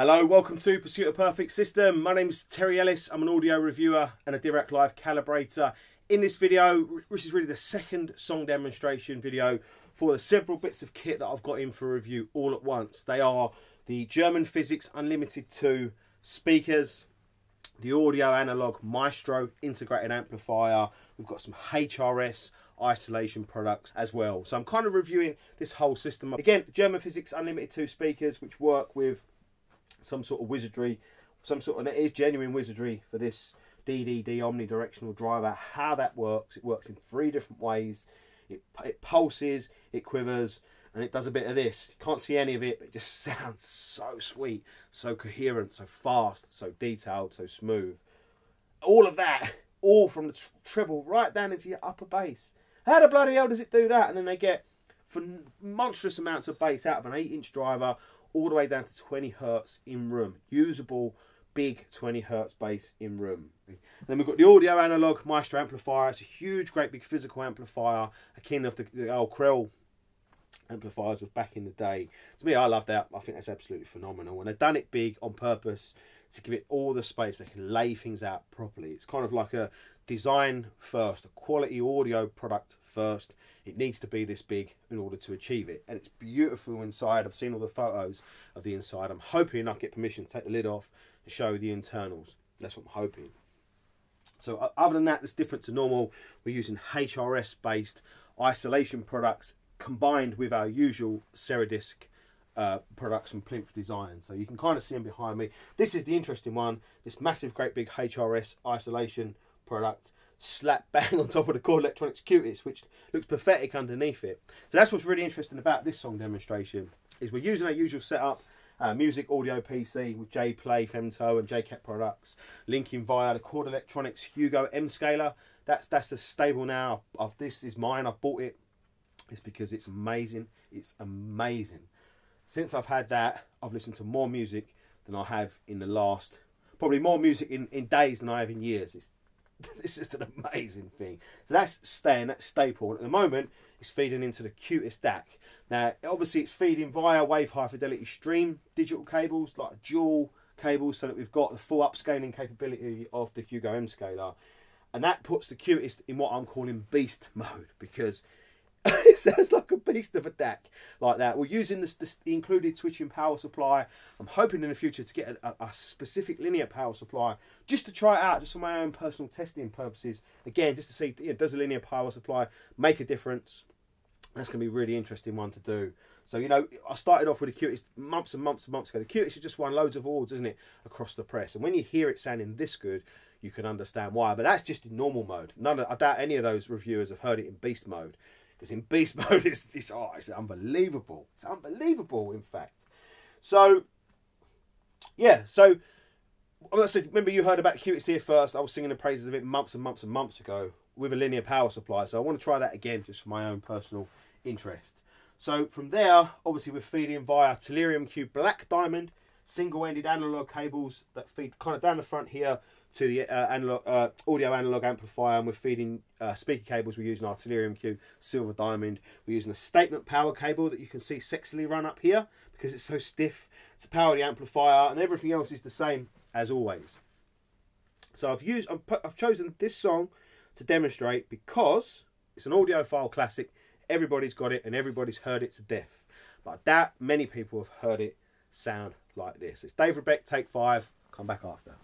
Hello, welcome to Pursuit of Perfect System. My name is Terry Ellis. I'm an audio reviewer and a Dirac Live calibrator. In this video, which is really the second song demonstration video for the several bits of kit that I've got in for review all at once. They are the German Physiks Unlimited 2 speakers, the Audio Analogue Maestro integrated amplifier. We've got some HRS isolation products as well. So I'm kind of reviewing this whole system. Again, German Physiks Unlimited 2 speakers, which work with some sort of wizardry, some sort of, it is genuine wizardry for this DDD omnidirectional driver. How that works, it works in three different ways. It, it pulses, it quivers, and it does a bit of this. You can't see any of it, but it just sounds so sweet, so coherent, so fast, so detailed, so smooth. All of that, all from the treble right down into your upper bass. How the bloody hell does it do that? And then they get for monstrous amounts of bass out of an 8 inch driver all the way down to 20 hertz in room. Usable big 20 hertz bass in room. And then we've got the Audio Analogue Maestro amplifier. It's a huge, great big physical amplifier, akin of the, the old Krell amplifiers of back in the day. To me, I love that. I think that's absolutely phenomenal. And they've done it big on purpose to give it all the space. They can lay things out properly. It's kind of like a design first, a quality audio product first. It needs to be this big in order to achieve it. And it's beautiful inside. I've seen all the photos of the inside. I'm hoping I get permission to take the lid off and show the internals. That's what I'm hoping. So other than that, it's different to normal. We're using HRS based isolation products combined with our usual Ceradisc uh, products from Plinth Design. So you can kind of see them behind me. This is the interesting one. This massive, great big HRS isolation product slap bang on top of the Chord Electronics Qutest, which looks pathetic underneath it. So that's what's really interesting about this song demonstration, is we're using our usual setup, uh, music audio PC with JPLAY, Femto and JCat products, linking via the Chord Electronics Hugo M Scaler. That's that's a stable now. This is mine, I've bought it. It's because it's amazing. It's amazing. Since I've had that, I've listened to more music than I have in the last, probably more music in, in days than I have in years. It's it's just an amazing thing. So that's staying, that's staple. And At the moment, it's feeding into the Qutest DAC. Now, obviously, it's feeding via wave high fidelity stream digital cables, like dual cables, so that we've got the full upscaling capability of the Hugo M scaler. And that puts the Qutest in what I'm calling beast mode because it sounds like a beast of a DAC like that. We're using this, this included switching power supply. I'm hoping in the future to get a, a, specific linear power supply just to try it out, just for my own personal testing purposes. Again, just to see you know, does a linear power supply make a difference. That's going to be a really interesting one to do. So, you know, I started off with the Qutest months and months and months ago. The Qutest has just won loads of awards, isn't it, across the press. And when you hear it sounding this good, you can understand why. But that's just in normal mode. None of, I doubt any of those reviewers have heard it in beast mode because in beast mode it's, it's oh it's unbelievable it's unbelievable in fact so yeah so said, remember you heard about here first. I was singing the praises of it months and months and months ago with a linear power supply. So I want to try that again just for my own personal interest. So from there, obviously we're feeding via Tellurium Q Black Diamond single-ended analog cables that feed kind of down the front here to the uh, analog, uh, Audio Analogue amplifier and we're feeding uh, speaker cables. We're using our Tellurium Q Silver Diamond. We're using a statement power cable that you can see sexily run up here because it's so stiff to power the amplifier and everything else is the same as always. So I've used, I've chosen this song to demonstrate because it's an audiophile classic. Everybody's got it and everybody's heard it to death. But I doubt many people have heard it sound like this. It's Dave Brubeck, take five. Come back after.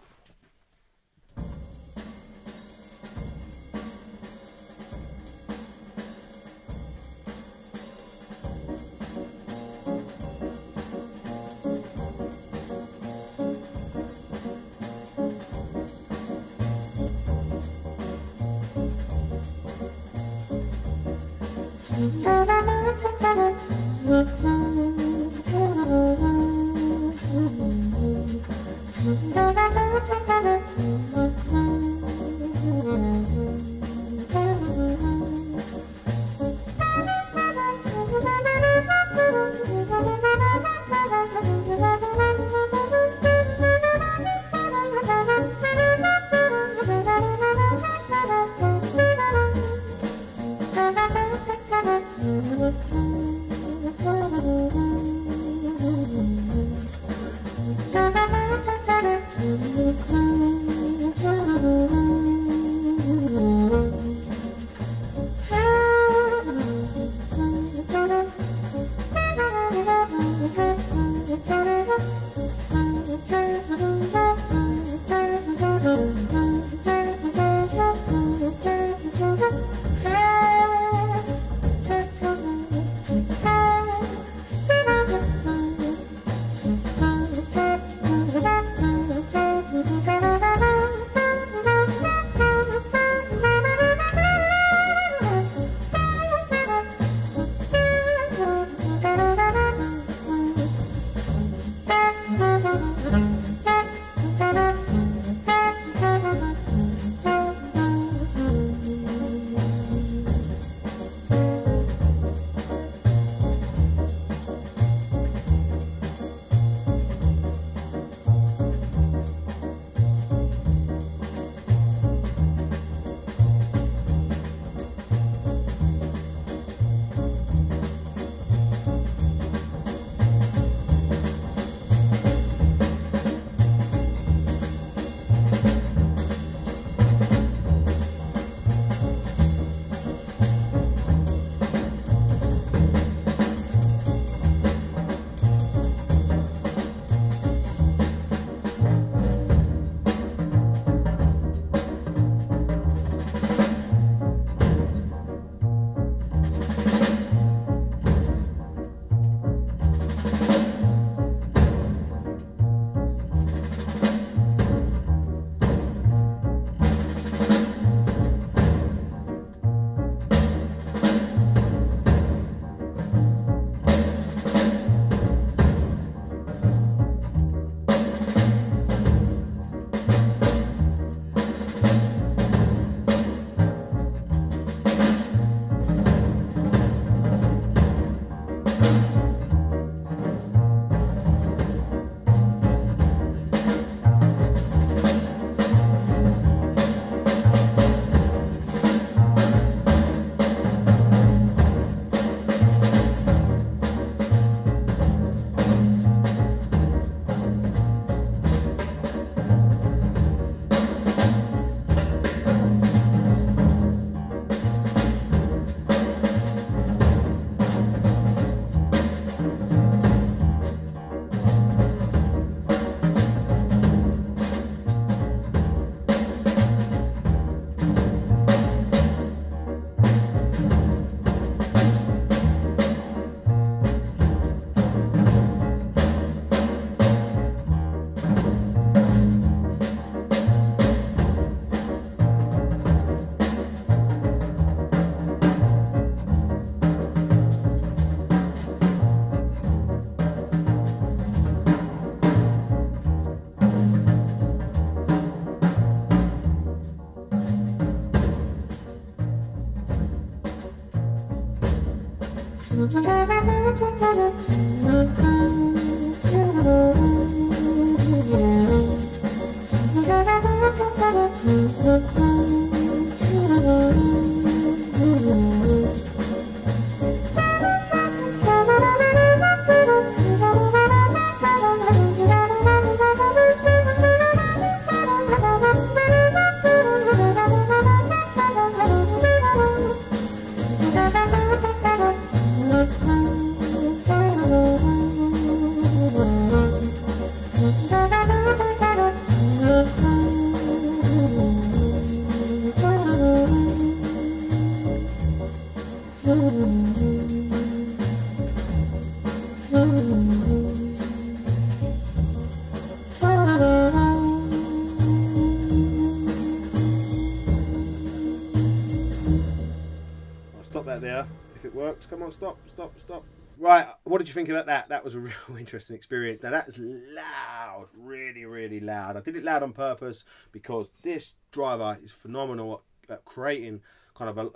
There if it works. Come on, stop, stop, stop. Right, what did you think about that? That was a real interesting experience. Now that is loud, really, really loud. I did it loud on purpose because this driver is phenomenal at, at creating kind of a,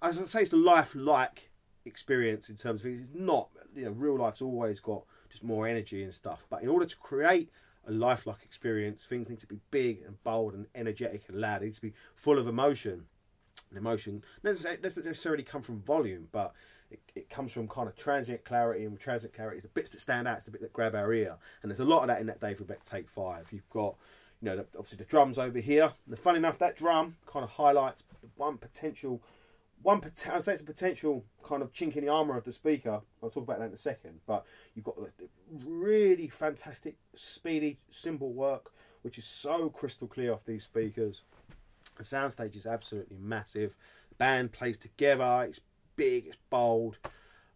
as I say, it's a life-like experience in terms of. It's not, you know, real life's always got just more energy and stuff. But in order to create a lifelike experience, things need to be big and bold and energetic and loud. It needs to be full of emotion. And emotion doesn't necessarily come from volume, but it, it comes from kind of transient clarity and transient clarity the bits that stand out, it's the bit that grab our ear. And there's a lot of that in that Dave Brubeck Take 5. You've got, you know, the, obviously the drums over here. And funny enough, that drum kind of highlights one potential one I'd say it's a potential kind of chink in the armor of the speaker. I'll talk about that in a second. But you've got the really fantastic, speedy cymbal work, which is so crystal clear off these speakers. The soundstage is absolutely massive. The band plays together. It's big. It's bold.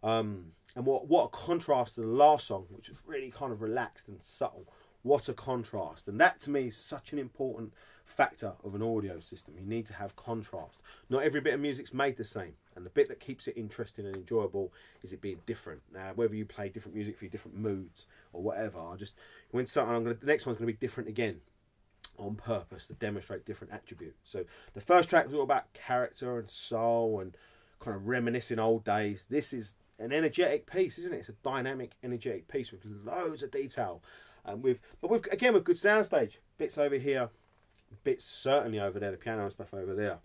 Um, and what what a contrast to the last song, which is really kind of relaxed and subtle. What a contrast! And that to me is such an important factor of an audio system. You need to have contrast. Not every bit of music's made the same, and the bit that keeps it interesting and enjoyable is it being different. Now, whether you play different music for your different moods or whatever, I just when something I'm gonna the next one's gonna be different again on purpose to demonstrate different attributes. So the first track was all about character and soul and kind of reminiscing old days. This is an energetic piece, isn't it? It's a dynamic, energetic piece with loads of detail, and with but with again with good soundstage bits over here, bits certainly over there, the piano and stuff over there.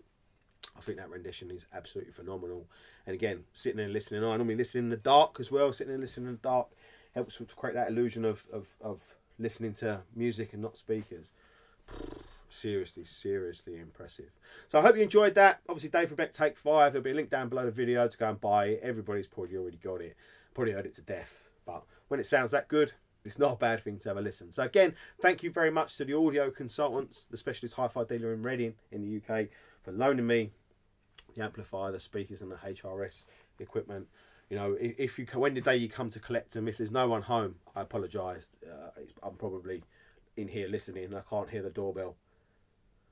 I think that rendition is absolutely phenomenal. And again, sitting there listening, I normally listen in the dark as well. Sitting there listening in the dark helps to create that illusion of, of, of listening to music and not speakers. Seriously, seriously impressive. So I hope you enjoyed that. Obviously, Dave Brubeck Take 5. There'll be a link down below the video to go and buy it. Everybody's probably already got it. Probably heard it to death. But when it sounds that good, it's not a bad thing to have a listen. So again, thank you very much to the audio consultants, the specialist hi-fi dealer in Reading in the UK, for loaning me the amplifier, the speakers, and the HRS equipment. You know, if you when the day you come to collect them, if there's no one home, I apologise. Uh, I'm probably in here listening, and I can't hear the doorbell.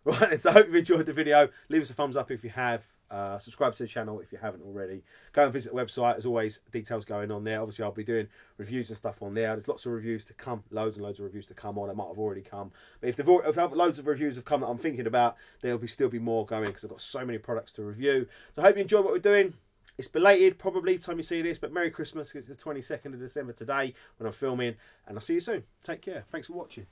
Right, so I hope you've enjoyed the video. Leave us a thumbs up if you have. Uh, subscribe to the channel if you haven't already. Go and visit the website. As always, details going on there. Obviously, I'll be doing reviews and stuff on there. There's lots of reviews to come, loads and loads of reviews to come, or they might have already come. But if, if loads of reviews have come that I'm thinking about, there'll be still be more going because I've got so many products to review. So I hope you enjoy what we're doing. It's belated, probably, time you see this, but Merry Christmas. It's the 22nd of December today when I'm filming, and I'll see you soon. Take care. Thanks for watching.